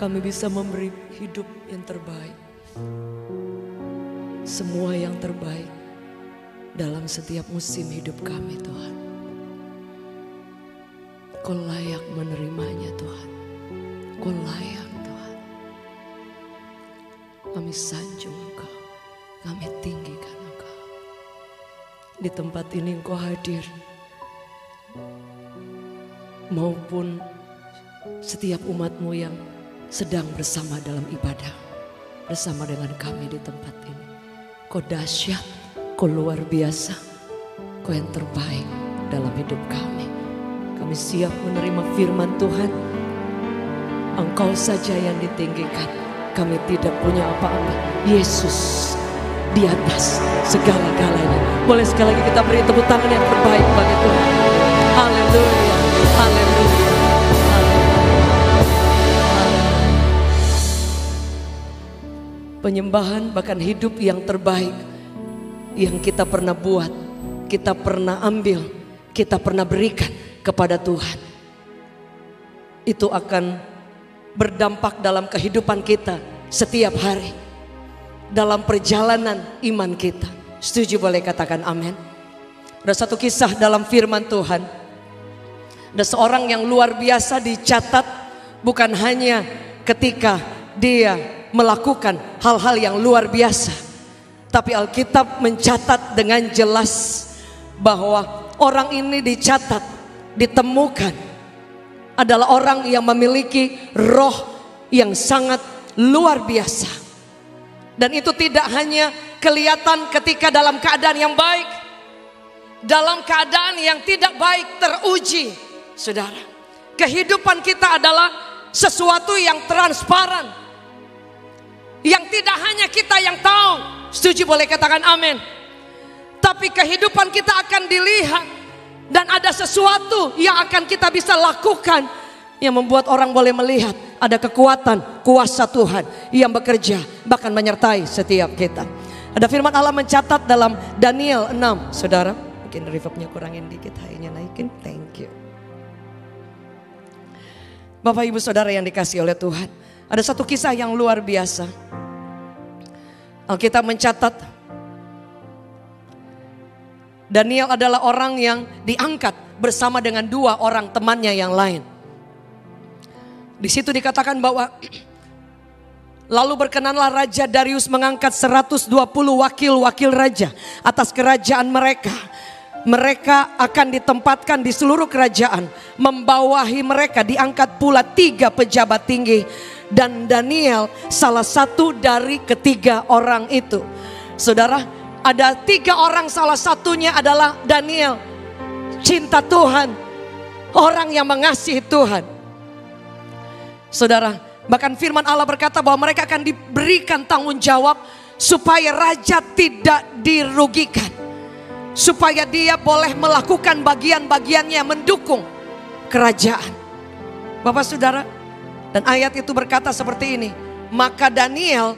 kami bisa memberi hidup yang terbaik. Semua yang terbaik dalam setiap musim hidup kami Tuhan. Kau layak menerimanya Tuhan. Kau layak Tuhan. Kami sanjung Engkau. Kami tinggikan Engkau. Di tempat ini Engkau hadir. Maupun setiap umatmu yang sedang bersama dalam ibadah. Bersama dengan kami di tempat ini. Kau dahsyat, kau luar biasa. Kau yang terbaik dalam hidup kami. Kami siap menerima firman Tuhan. Engkau saja yang ditinggikan. Kami tidak punya apa-apa. Yesus di atas segala-galanya. Boleh sekali lagi kita beri tepuk tangan yang terbaik bagi Tuhan. Haleluya, haleluya. Penyembahan bahkan hidup yang terbaik yang kita pernah buat, kita pernah ambil, kita pernah berikan kepada Tuhan. Itu akan berdampak dalam kehidupan kita setiap hari. Dalam perjalanan iman kita. Setuju boleh katakan amin. Ada satu kisah dalam firman Tuhan. Ada seorang yang luar biasa dicatat bukan hanya ketika dia melakukan hal-hal yang luar biasa. Tapi Alkitab mencatat dengan jelas bahwa orang ini dicatat, ditemukan adalah orang yang memiliki roh yang sangat luar biasa. Dan itu tidak hanya kelihatan ketika dalam keadaan yang baik, dalam keadaan yang tidak baik teruji, saudara. Kehidupan kita adalah sesuatu yang transparan, yang tidak hanya kita yang tahu. Setuju boleh katakan amin. Tapi kehidupan kita akan dilihat dan ada sesuatu yang akan kita bisa lakukan yang membuat orang boleh melihat ada kekuatan kuasa Tuhan yang bekerja bahkan menyertai setiap kita. Ada firman Allah mencatat dalam Daniel 6, Saudara. Mungkin reverbnya kurangin dikit, hanya naikin. Thank you. Bapak Ibu Saudara yang dikasih oleh Tuhan. Ada satu kisah yang luar biasa. Alkitab mencatat Daniel adalah orang yang diangkat bersama dengan dua orang temannya yang lain. Di situ dikatakan bahwa lalu berkenanlah Raja Darius mengangkat 120 wakil-wakil raja atas kerajaan mereka. Mereka akan ditempatkan di seluruh kerajaan. Membawahi mereka diangkat pula tiga pejabat tinggi. Dan Daniel salah satu dari ketiga orang itu. Saudara, ada tiga orang salah satunya adalah Daniel. Cinta Tuhan. Orang yang mengasihi Tuhan. Saudara, bahkan firman Allah berkata bahwa mereka akan diberikan tanggung jawab supaya raja tidak dirugikan. Supaya dia boleh melakukan bagian-bagiannya mendukung kerajaan. Bapak Saudara, dan ayat itu berkata seperti ini, maka Daniel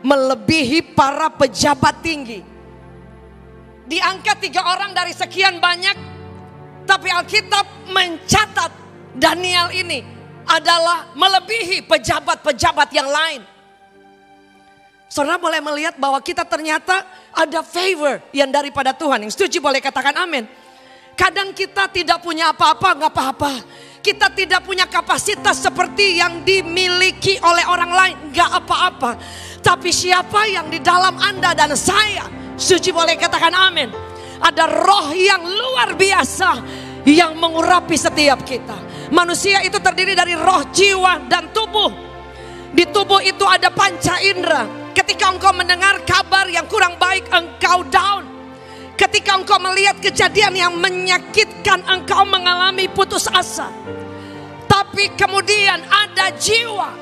melebihi para pejabat tinggi. Diangkat tiga orang dari sekian banyak, tapi Alkitab mencatat Daniel ini adalah melebihi pejabat-pejabat yang lain. Saudara boleh melihat bahwa kita ternyata ada favor yang daripada Tuhan. Yang setuju boleh katakan amin. Kadang kita tidak punya apa-apa, nggak apa-apa. Kita tidak punya kapasitas seperti yang dimiliki oleh orang lain, nggak apa-apa. Tapi siapa yang di dalam Anda dan saya, suci boleh katakan amin. Ada roh yang luar biasa yang mengurapi setiap kita. Manusia itu terdiri dari roh, jiwa, dan tubuh. Di tubuh itu ada panca indera. Ketika engkau mendengar kabar yang kurang baik, engkau down. Ketika engkau melihat kejadian yang menyakitkan, engkau mengalami putus asa. Tapi kemudian ada jiwa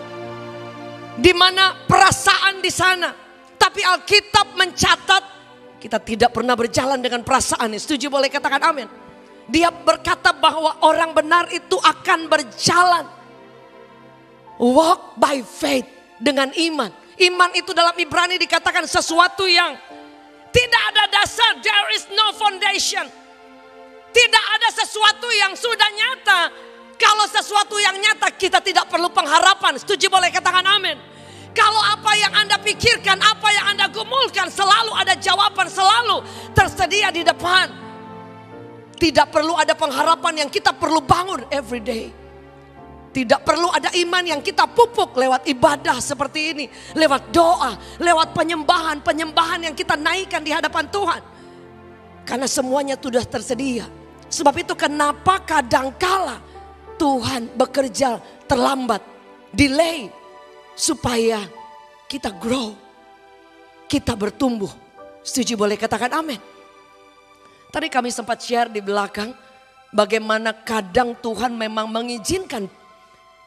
di mana perasaan di sana. Tapi Alkitab mencatat kita tidak pernah berjalan dengan perasaan. Setuju boleh katakan amin. Dia berkata bahwa orang benar itu akan berjalan. Walk by faith dengan iman. Iman itu dalam Ibrani dikatakan sesuatu yang tidak ada dasar. There is no foundation. Tidak ada sesuatu yang sudah nyata. Kalau sesuatu yang nyata kita tidak perlu pengharapan. Setuju boleh katakan amin. Kalau apa yang Anda pikirkan, apa yang Anda gumulkan selalu ada jawaban, selalu tersedia di depan. Tidak perlu ada pengharapan yang kita perlu bangun every day. Tidak perlu ada iman yang kita pupuk lewat ibadah seperti ini. Lewat doa, lewat penyembahan, penyembahan yang kita naikkan di hadapan Tuhan. Karena semuanya sudah tersedia. Sebab itu kenapa kadangkala Tuhan bekerja terlambat, delay. Supaya kita grow, kita bertumbuh. Setuju boleh katakan amin. Tadi kami sempat share di belakang bagaimana kadang Tuhan memang mengizinkan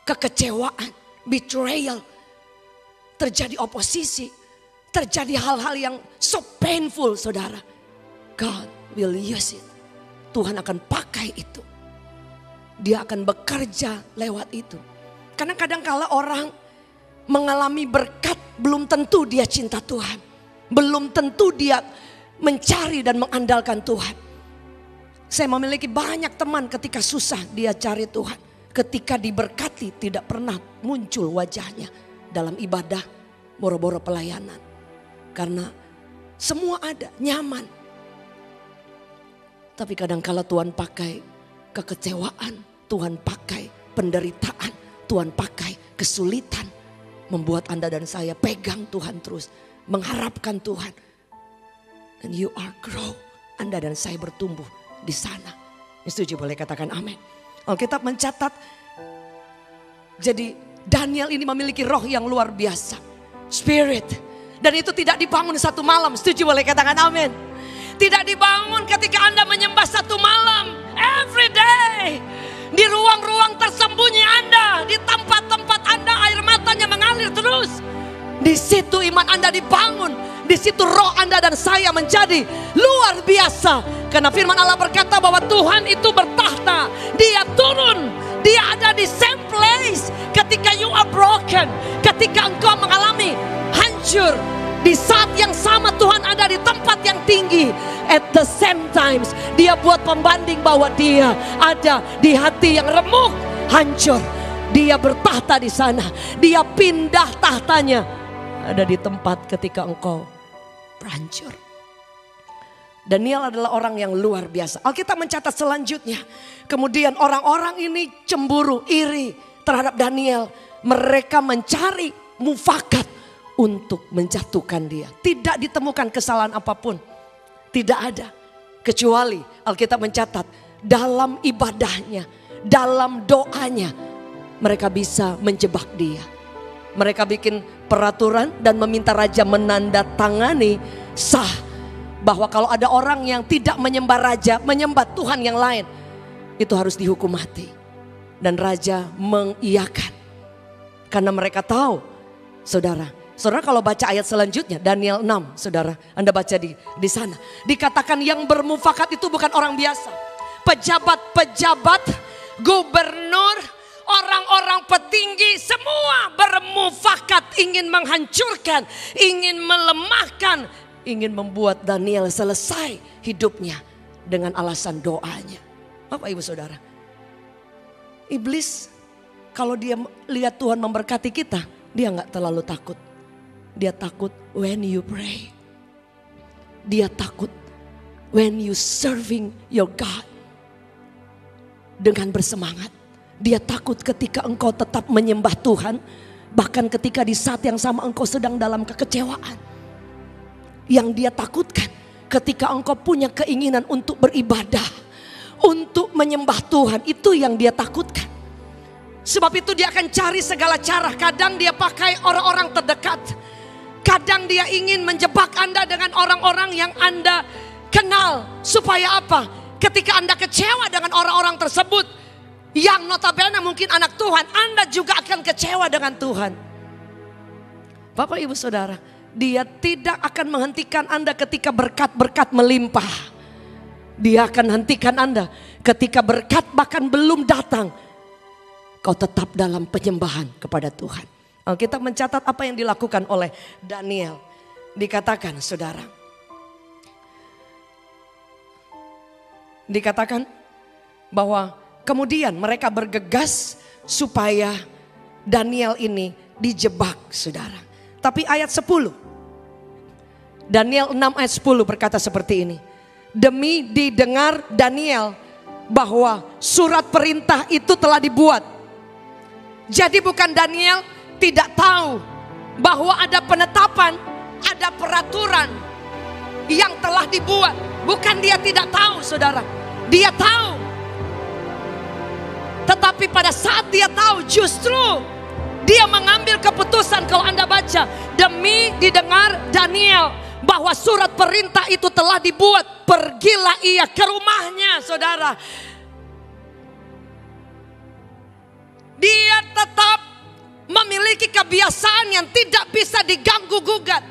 kekecewaan, betrayal, terjadi oposisi, terjadi hal-hal yang so painful saudara. God will use it. Tuhan akan pakai itu. Dia akan bekerja lewat itu. Karena kadang kala orang mengalami berkat belum tentu dia cinta Tuhan. Belum tentu dia mencari dan mengandalkan Tuhan. Saya memiliki banyak teman ketika susah dia cari Tuhan ketika diberkati tidak pernah muncul wajahnya dalam ibadah boro-boro pelayanan. Karena semua ada, nyaman. Tapi kadang kala Tuhan pakai kekecewaan, Tuhan pakai penderitaan, Tuhan pakai kesulitan. Membuat Anda dan saya pegang Tuhan terus, mengharapkan Tuhan. Dan you are grow, Anda dan saya bertumbuh di sana. Setuju boleh katakan amin. Alkitab mencatat. Jadi Daniel ini memiliki roh yang luar biasa. Spirit. Dan itu tidak dibangun satu malam. Setuju boleh katakan amin. Tidak dibangun ketika Anda menyembah satu malam. Every day. Di ruang-ruang tersembunyi Anda. Di tempat-tempat Anda air matanya mengalir terus. Di situ iman Anda dibangun. Di situ roh Anda dan saya menjadi luar biasa karena firman Allah berkata bahwa Tuhan itu bertahta. Dia turun. Dia ada di same place ketika you are broken. Ketika engkau mengalami hancur. Di saat yang sama Tuhan ada di tempat yang tinggi. At the same times dia buat pembanding bahwa dia ada di hati yang remuk, hancur. Dia bertahta di sana. Dia pindah tahtanya. Ada di tempat ketika engkau berhancur. Daniel adalah orang yang luar biasa. Alkitab mencatat selanjutnya. Kemudian orang-orang ini cemburu, iri terhadap Daniel. Mereka mencari mufakat untuk menjatuhkan dia. Tidak ditemukan kesalahan apa pun. Tidak ada. Kecuali Alkitab mencatat dalam ibadahnya, dalam doanya. Mereka bisa menjebak dia. Mereka bikin peraturan dan meminta raja menandatangani sah bahwa kalau ada orang yang tidak menyembah raja, menyembah Tuhan yang lain, itu harus dihukum mati. Dan raja mengiyakan. Karena mereka tahu, saudara, Saudara kalau baca ayat selanjutnya Daniel 6, Saudara, Anda baca di di sana. Dikatakan yang bermufakat itu bukan orang biasa. Pejabat-pejabat, gubernur, orang-orang petinggi semua bermufakat ingin menghancurkan, ingin melemahkan ingin membuat Daniel selesai hidupnya dengan alasan doanya. Bapak ibu saudara. Iblis kalau dia lihat Tuhan memberkati kita, dia nggak terlalu takut. Dia takut when you pray. Dia takut when you serving your God. Dengan bersemangat. Dia takut ketika engkau tetap menyembah Tuhan. Bahkan ketika di saat yang sama engkau sedang dalam kekecewaan yang dia takutkan ketika engkau punya keinginan untuk beribadah, untuk menyembah Tuhan, itu yang dia takutkan. Sebab itu dia akan cari segala cara. Kadang dia pakai orang-orang terdekat. Kadang dia ingin menjebak Anda dengan orang-orang yang Anda kenal. Supaya apa? Ketika Anda kecewa dengan orang-orang tersebut. Yang notabene mungkin anak Tuhan. Anda juga akan kecewa dengan Tuhan. Bapak ibu saudara. Dia tidak akan menghentikan Anda ketika berkat-berkat melimpah. Dia akan hentikan Anda ketika berkat bahkan belum datang. Kau tetap dalam penyembahan kepada Tuhan. Alkitab mencatat apa yang dilakukan oleh Daniel. Dikatakan saudara. Dikatakan bahwa Kemudian mereka bergegas supaya Daniel ini dijebak saudara. Tapi ayat 10. Daniel 6 ayat 10 berkata seperti ini. Demi didengar Daniel bahwa surat perintah itu telah dibuat. Jadi bukan Daniel tidak tahu bahwa ada penetapan, ada peraturan yang telah dibuat. Bukan dia tidak tahu saudara. Dia tahu tetapi pada saat dia tahu justru dia mengambil keputusan kalau Anda baca demi didengar Daniel bahwa surat perintah itu telah dibuat pergilah ia ke rumahnya saudara dia tetap memiliki kebiasaan yang tidak bisa diganggu gugat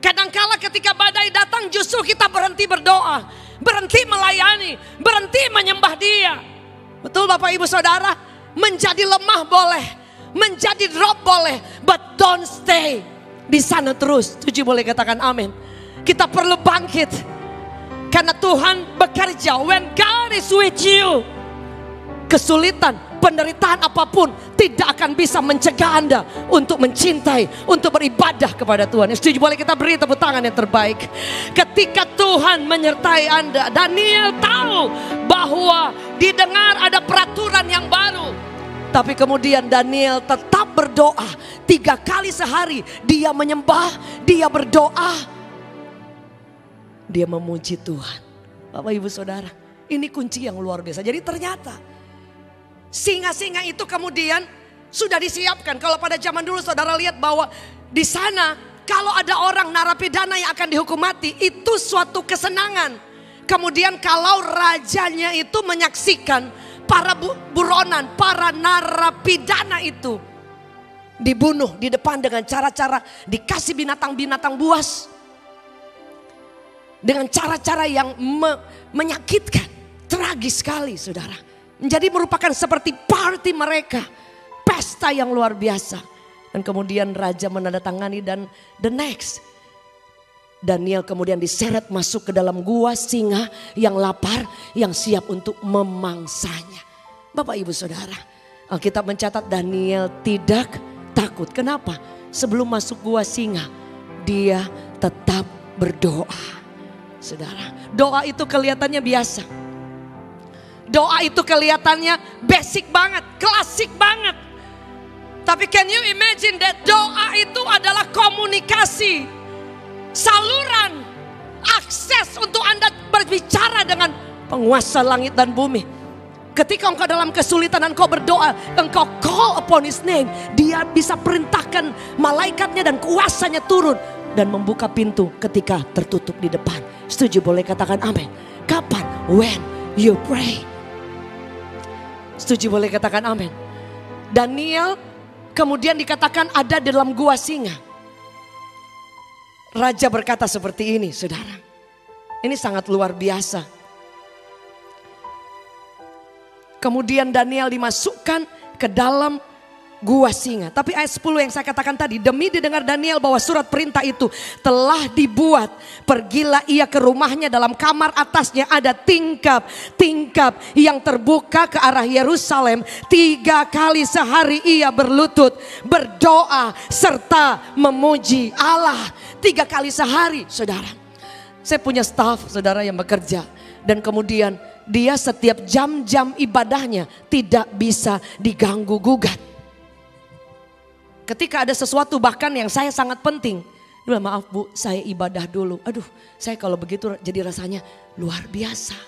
kadangkala ketika badai datang justru kita berhenti berdoa berhenti melayani berhenti menyembah dia Betul Bapak Ibu Saudara? Menjadi lemah boleh, menjadi drop boleh, but don't stay di sana terus. Tujuh boleh katakan amin. Kita perlu bangkit. Karena Tuhan bekerja when God is with you. Kesulitan, penderitaan apa pun tidak akan bisa mencegah Anda untuk mencintai, untuk beribadah kepada Tuhan. Setuju boleh kita beri tepuk tangan yang terbaik. Ketika Tuhan menyertai Anda, Daniel tahu bahwa didengar ada peraturan yang baru. Tapi kemudian Daniel tetap berdoa tiga kali sehari. Dia menyembah, dia berdoa. Dia memuji Tuhan. Bapak ibu saudara, ini kunci yang luar biasa. Jadi ternyata Singa-singa itu kemudian sudah disiapkan. Kalau pada zaman dulu saudara lihat bahwa di sana kalau ada orang narapidana yang akan dihukum mati itu suatu kesenangan. Kemudian kalau rajanya itu menyaksikan para buronan, para narapidana itu dibunuh di depan dengan cara-cara dikasih binatang-binatang buas. Dengan cara-cara yang me menyakitkan, tragis sekali saudara. Menjadi merupakan seperti party mereka. Pesta yang luar biasa. Dan kemudian raja menandatangani dan the next. Daniel kemudian diseret masuk ke dalam gua singa yang lapar yang siap untuk memangsanya. Bapak ibu saudara Alkitab mencatat Daniel tidak takut. Kenapa? Sebelum masuk gua singa dia tetap berdoa. Saudara doa itu kelihatannya biasa. Doa itu kelihatannya basic banget, klasik banget. Tapi can you imagine that doa itu adalah komunikasi, saluran, akses untuk Anda berbicara dengan penguasa langit dan bumi. Ketika engkau dalam kesulitan dan engkau berdoa, engkau call upon his name. Dia bisa perintahkan malaikatnya dan kuasanya turun. Dan membuka pintu ketika tertutup di depan. Setuju boleh katakan amin. Kapan? When you pray. Setuju boleh katakan amin. Daniel kemudian dikatakan ada dalam gua singa. Raja berkata seperti ini saudara. Ini sangat luar biasa. Kemudian Daniel dimasukkan ke dalam gua singa. Tapi ayat 10 yang saya katakan tadi, demi didengar Daniel bahwa surat perintah itu telah dibuat. Pergilah ia ke rumahnya dalam kamar atasnya ada tingkap-tingkap yang terbuka ke arah Yerusalem. Tiga kali sehari ia berlutut, berdoa serta memuji Allah. Tiga kali sehari saudara. Saya punya staff saudara yang bekerja. Dan kemudian dia setiap jam-jam ibadahnya tidak bisa diganggu gugat Ketika ada sesuatu bahkan yang saya sangat penting. Dia bilang, maaf bu, saya ibadah dulu. Aduh, saya kalau begitu jadi rasanya luar biasa.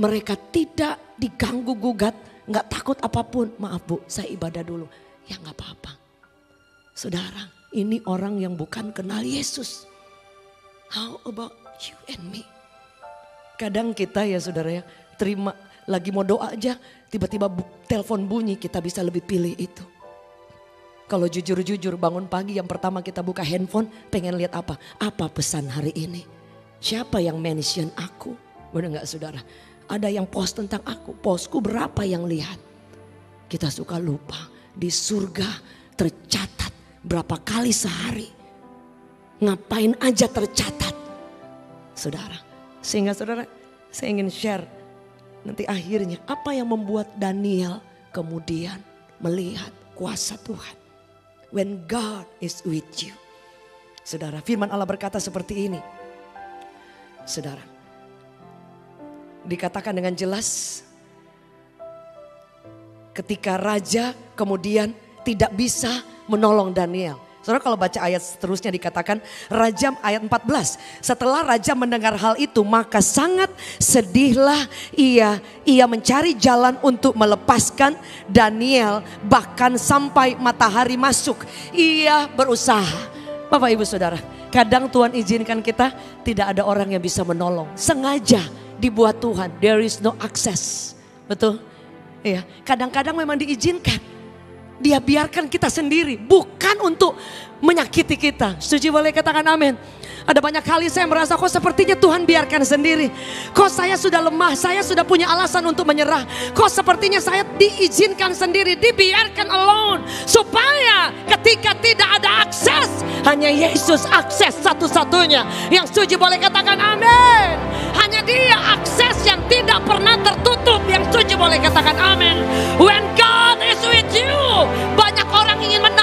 Mereka tidak diganggu gugat, nggak takut apa pun. Maaf bu, saya ibadah dulu. Ya nggak apa-apa. Saudara, ini orang yang bukan kenal Yesus. How about you and me? Kadang kita ya saudara ya, terima lagi mau doa aja, tiba-tiba telepon bunyi, kita bisa lebih pilih itu. Kalau jujur-jujur bangun pagi yang pertama kita buka handphone pengen lihat apa? Apa pesan hari ini? Siapa yang mention aku? Benar nggak saudara? Ada yang post tentang aku, postku berapa yang lihat? Kita suka lupa di surga tercatat berapa kali sehari. Ngapain aja tercatat. Saudara, sehingga saudara saya ingin share Nanti akhirnya apa yang membuat Daniel kemudian melihat kuasa Tuhan. When God is with you. Saudara, firman Allah berkata seperti ini. Saudara, dikatakan dengan jelas ketika raja kemudian tidak bisa menolong Daniel. Saudara kalau baca ayat seterusnya dikatakan Raja ayat 14. Setelah Raja mendengar hal itu maka sangat sedihlah ia. Ia mencari jalan untuk melepaskan Daniel bahkan sampai matahari masuk. Ia berusaha. Bapak ibu saudara kadang Tuhan izinkan kita tidak ada orang yang bisa menolong. Sengaja dibuat Tuhan. There is no access. Betul? Ya, kadang-kadang memang diizinkan dia biarkan kita sendiri, bukan untuk menyakiti kita. Setuju boleh katakan amin. Ada banyak kali saya merasa kok sepertinya Tuhan biarkan sendiri. Kok saya sudah lemah, saya sudah punya alasan untuk menyerah. Kok sepertinya saya diizinkan sendiri, dibiarkan alone. Supaya ketika tidak ada akses, hanya Yesus akses satu-satunya. Yang setuju boleh katakan amin. Hanya dia akses yang tidak pernah tertutup. Yang setuju boleh katakan amin. When God is with you, banyak orang ingin menarik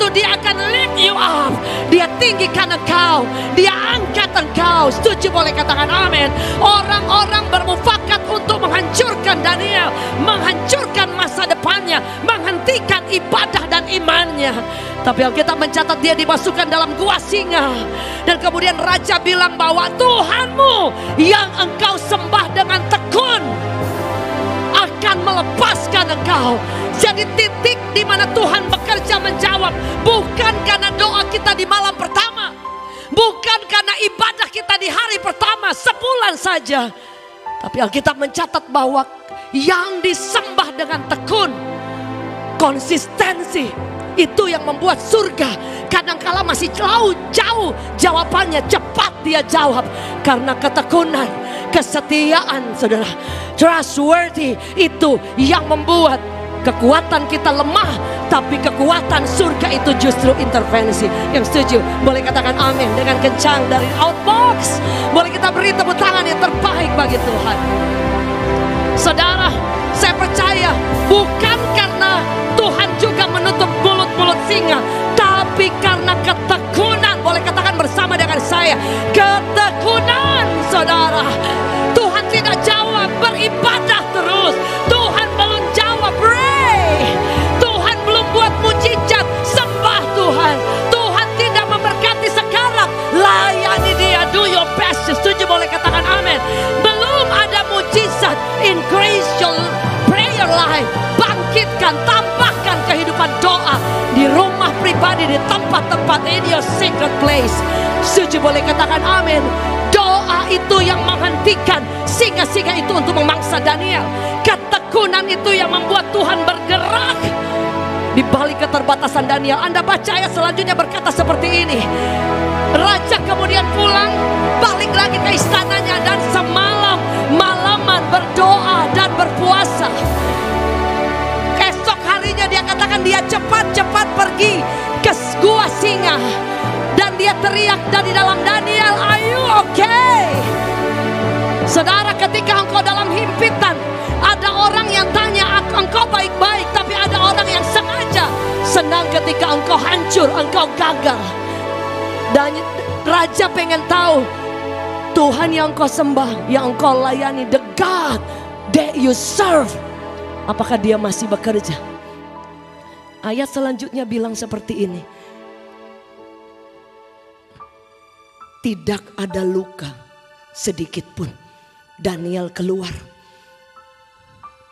Jatuh, dia akan lift you up. Dia tinggikan engkau, dia angkat engkau. Setuju boleh katakan amin. Orang-orang bermufakat untuk menghancurkan Daniel, menghancurkan masa depannya, menghentikan ibadah dan imannya. Tapi Alkitab mencatat dia dimasukkan dalam gua singa. Dan kemudian raja bilang bahwa Tuhanmu yang engkau sembah dengan tekun akan melepaskan engkau. Jadi titik di mana Tuhan bekerja menjawab bukan karena doa kita di malam pertama. Bukan karena ibadah kita di hari pertama sebulan saja. Tapi Alkitab mencatat bahwa yang disembah dengan tekun, konsistensi, itu yang membuat surga. Kadangkala masih jauh jauh. Jawabannya cepat dia jawab. Karena ketekunan kesetiaan saudara. Trustworthy itu yang membuat kekuatan kita lemah. Tapi kekuatan surga itu justru intervensi. Yang setuju? Boleh katakan amin dengan kencang dari outbox. Boleh kita beri tepuk tangan yang terbaik bagi Tuhan. Saudara saya percaya bukan karena Tuhan juga menutup mulut-mulut singa tapi karena ketekunan boleh katakan bersama dengan saya ketekunan saudara. Tuhan tidak jawab beribadah terus. Tuhan belum jawab pray. Tuhan belum buat mujizat sembah Tuhan. Tuhan tidak memberkati sekarang. Layani dia do your best. Setuju boleh katakan amin. Belum ada mujizat. Increase your prayer life. Bangkitkan tambahkan pribadi di tempat-tempat in your secret place. Setuju boleh katakan amin. Doa itu yang menghentikan singa-singa itu untuk memangsa Daniel. Ketekunan itu yang membuat Tuhan bergerak di balik keterbatasan Daniel. Anda baca ayat selanjutnya berkata seperti ini. Raja kemudian pulang balik lagi ke istananya dan semalam malaman berdoa dan berpuasa dia katakan dia cepat-cepat pergi ke gua singa dan dia teriak dari dalam Daniel, "Are you okay?" Saudara, ketika engkau dalam himpitan, ada orang yang tanya, "Engkau baik-baik?" Tapi ada orang yang sengaja senang ketika engkau hancur, engkau gagal. Dan raja pengen tahu Tuhan yang engkau sembah, yang engkau layani, the God that you serve. Apakah dia masih bekerja? Ayat selanjutnya bilang seperti ini. Tidak ada luka sedikit pun. Daniel keluar.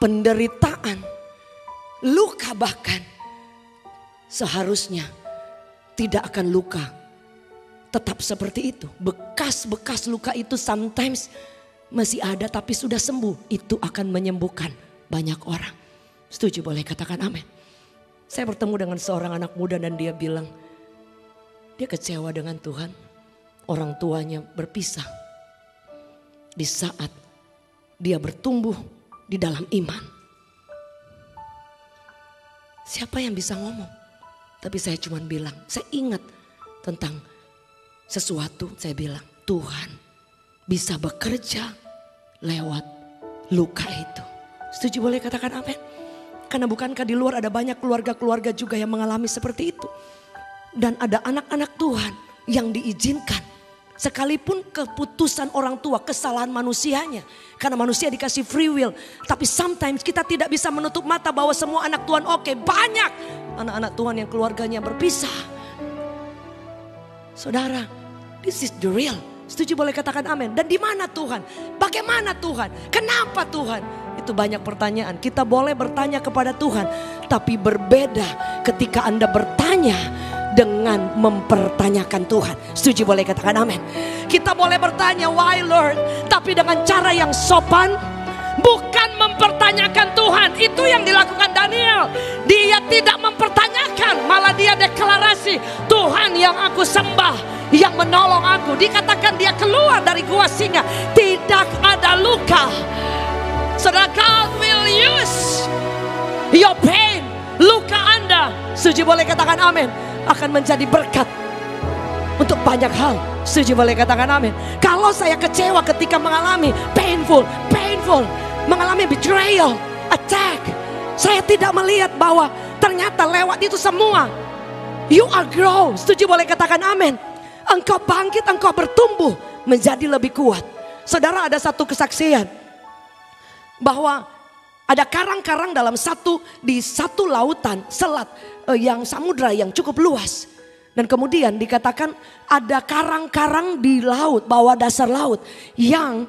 Penderitaan, luka bahkan seharusnya tidak akan luka. Tetap seperti itu. Bekas-bekas luka itu sometimes masih ada tapi sudah sembuh. Itu akan menyembuhkan banyak orang. Setuju boleh katakan amin. Saya bertemu dengan seorang anak muda dan dia bilang, dia kecewa dengan Tuhan. Orang tuanya berpisah. Di saat dia bertumbuh di dalam iman. Siapa yang bisa ngomong? Tapi saya cuma bilang, saya ingat tentang sesuatu. Saya bilang, Tuhan bisa bekerja lewat luka itu. Setuju boleh katakan amin? Karena bukankah di luar ada banyak keluarga-keluarga juga yang mengalami seperti itu. Dan ada anak-anak Tuhan yang diizinkan. Sekalipun keputusan orang tua, kesalahan manusianya. Karena manusia dikasih free will. Tapi sometimes kita tidak bisa menutup mata bahwa semua anak Tuhan oke. Okay. Banyak anak-anak Tuhan yang keluarganya berpisah. Saudara, this is the real. Setuju boleh katakan amin. Dan di mana Tuhan? Bagaimana Tuhan? Kenapa Tuhan? Itu banyak pertanyaan. Kita boleh bertanya kepada Tuhan. Tapi berbeda ketika Anda bertanya dengan mempertanyakan Tuhan. Setuju boleh katakan amin. Kita boleh bertanya why Lord. Tapi dengan cara yang sopan. Bukan mempertanyakan Tuhan. Itu yang dilakukan Daniel. Dia tidak mempertanyakan. Malah dia deklarasi. Tuhan yang aku sembah yang menolong aku. Dikatakan dia keluar dari gua singa. Tidak ada luka. Saudara God will use your pain, luka Anda. Suji boleh katakan amin. Akan menjadi berkat untuk banyak hal. Suji boleh katakan amin. Kalau saya kecewa ketika mengalami painful, painful, mengalami betrayal, attack. Saya tidak melihat bahwa ternyata lewat itu semua. You are grow. Setuju boleh katakan amin. Engkau bangkit, engkau bertumbuh menjadi lebih kuat. Saudara ada satu kesaksian bahwa ada karang-karang dalam satu di satu lautan selat eh, yang samudra yang cukup luas. Dan kemudian dikatakan ada karang-karang di laut, bawah dasar laut yang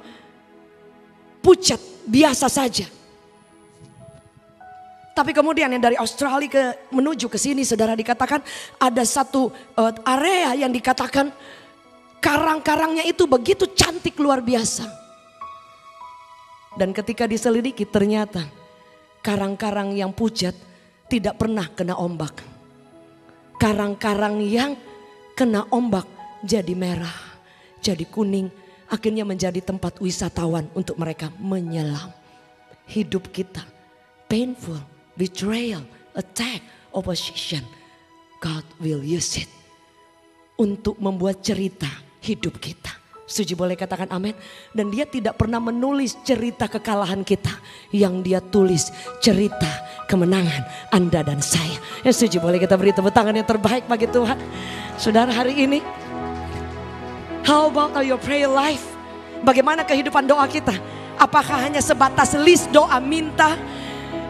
pucat biasa saja. Tapi kemudian yang dari Australia ke menuju ke sini saudara dikatakan ada satu uh, area yang dikatakan karang-karangnya itu begitu cantik luar biasa. Dan ketika diselidiki ternyata karang-karang yang pucat tidak pernah kena ombak. Karang-karang yang kena ombak jadi merah, jadi kuning, akhirnya menjadi tempat wisatawan untuk mereka menyelam. Hidup kita painful, betrayal, attack, opposition. God will use it untuk membuat cerita hidup kita. Suji boleh katakan amin. Dan dia tidak pernah menulis cerita kekalahan kita. Yang dia tulis cerita kemenangan Anda dan saya. Ya suji boleh kita beri tepuk tangan yang terbaik bagi Tuhan. Saudara hari ini. How about your prayer life? Bagaimana kehidupan doa kita? Apakah hanya sebatas list doa minta?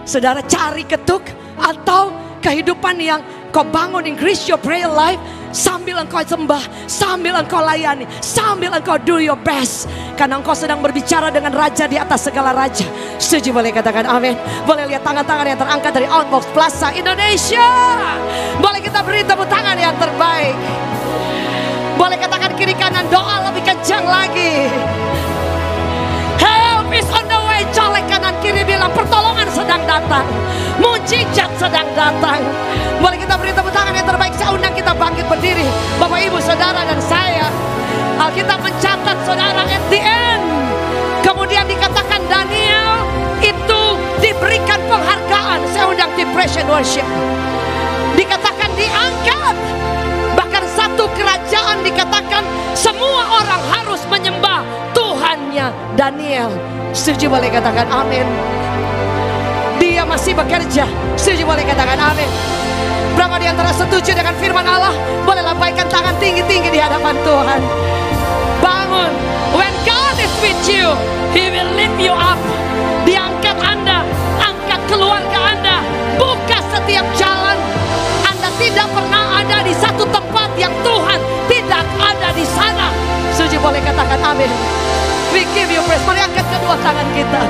Saudara cari ketuk atau kehidupan yang kau bangun increase your prayer life Sambil engkau sembah, sambil engkau layani, sambil engkau do your best. Karena engkau sedang berbicara dengan raja di atas segala raja. Setuju boleh katakan amin. Boleh lihat tangan-tangan yang terangkat dari Outbox Plaza Indonesia. Boleh kita beri tepuk tangan yang terbaik. Boleh katakan kiri kanan doa lebih kencang lagi. Bilang pertolongan sedang datang. Mujizat sedang datang. Boleh kita beri tepuk tangan yang terbaik. Saya undang kita bangkit berdiri. Bapak, Ibu, Saudara, dan saya. Alkitab mencatat saudara at the end. Kemudian dikatakan Daniel itu diberikan penghargaan. Saya undang depression worship. Dikatakan diangkat. Bahkan satu kerajaan dikatakan semua orang harus menyembah Tuhannya Daniel. Setuju boleh katakan amin. Dia masih bekerja. Setuju boleh katakan amin. Berapa di antara setuju dengan firman Allah? Boleh lambaikan tangan tinggi-tinggi di hadapan Tuhan. Bangun. When God is with you, He will lift you up. Diangkat Anda, angkat keluarga Anda, buka setiap jalan. Anda tidak pernah ada di satu tempat yang Tuhan tidak ada di sana. Suci boleh katakan amin. We give you praise. Mari angkat kedua tangan kita.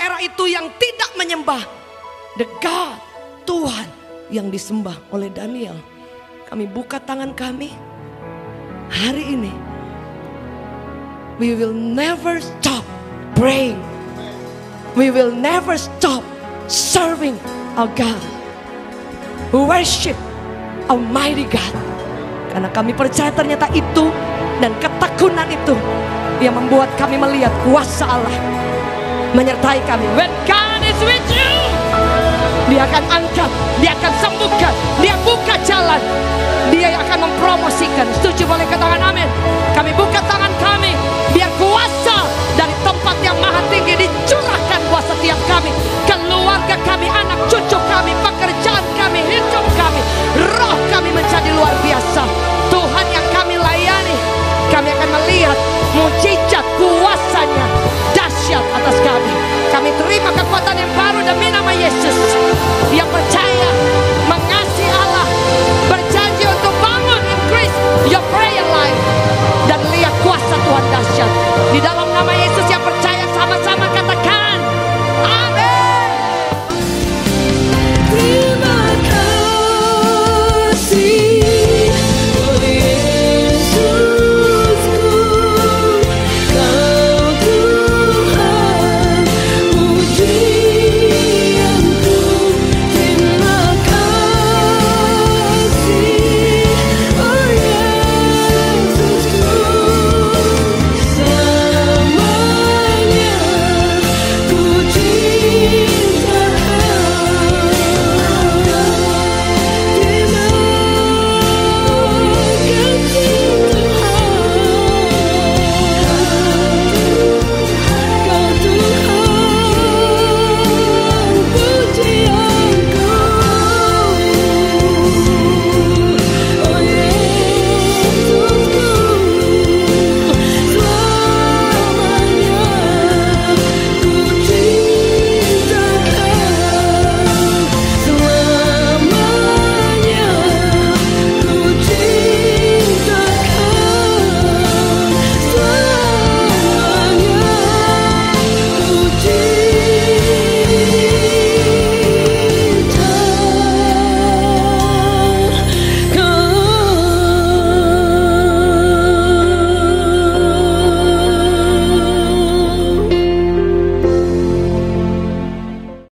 Daerah itu yang tidak menyembah the God, Tuhan yang disembah oleh Daniel. Kami buka tangan kami hari ini. We will never stop praying we will never stop serving our God. Worship Almighty God. Karena kami percaya ternyata itu dan ketakunan itu yang membuat kami melihat kuasa Allah menyertai kami. When God is with you, dia akan angkat, dia akan sembuhkan, dia buka jalan, dia yang akan mempromosikan. Setuju boleh katakan amin. Kami buka tangan kami, biar kuasa dari tempat yang maha tinggi dicurahkan buat setiap kami. Keluarga kami, anak cucu kami, pekerjaan kami, hidup kami. Roh kami menjadi luar biasa. Tuhan yang kami layani, kami akan melihat mujizat bangun increase your